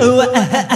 Ừ The